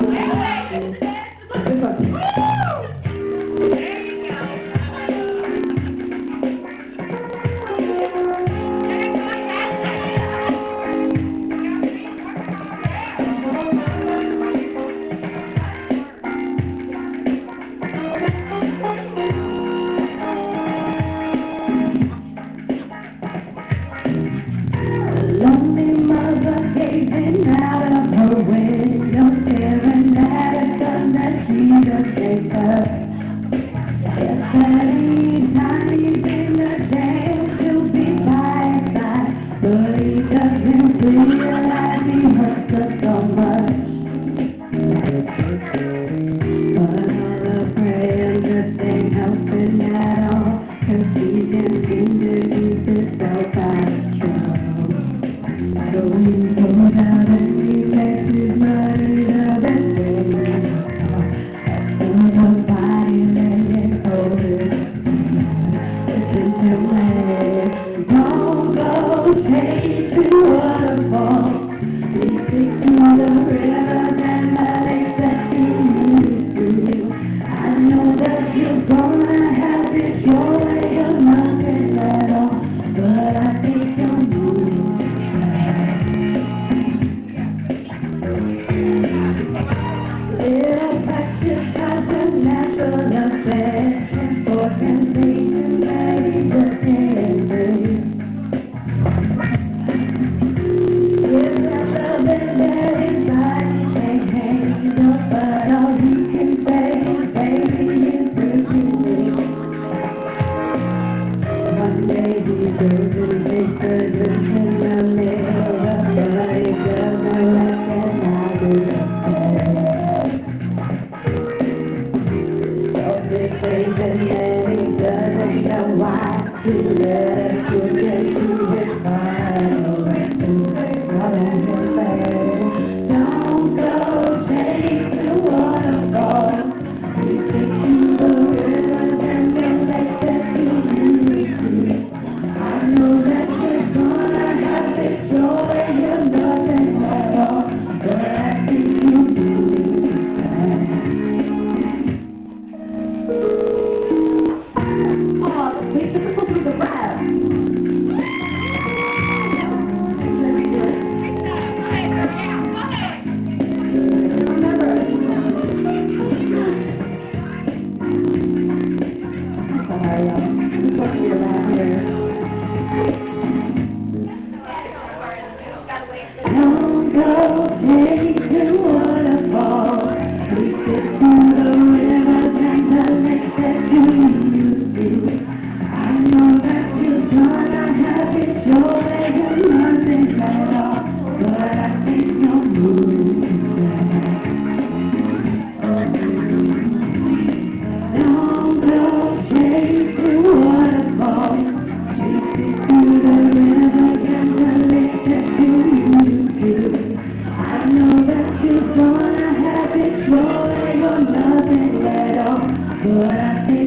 This one. So to let you get to the fire. What I.